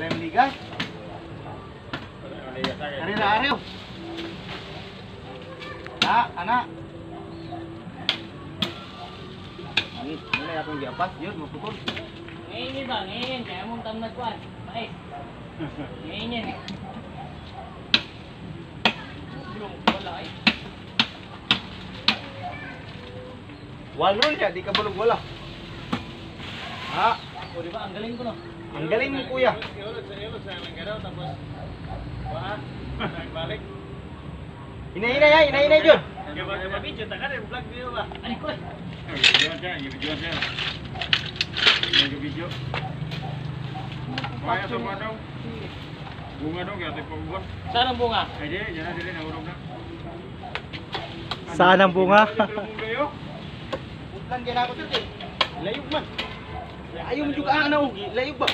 Wala yung ligas. Ari na ari. Na, anak. Ini, ini akong giapas, yun, maputol. Ngayon ni ba? Ngayon. Kaya mong tamnad ko. Mais. Ngayon yan. Yung wala eh. Walo niya, di ka bulog wala. Ha? O di ba? Ang galing ko no. Ang galing mo kuya. Inay inay ay, inay inay jud. Ani ko eh. Bunga dong ya tipe buat. Saan ang bunga? Aja jangan dili na urang na. Saan ang bunga? Utlan gyud ako sir. Layog man. Ayaw mo juga ana og layog ba?